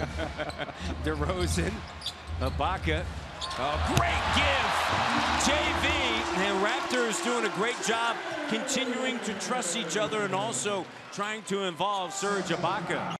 DeRozan, Ibaka. A great give. JV and Raptors doing a great job continuing to trust each other and also trying to involve Serge Ibaka.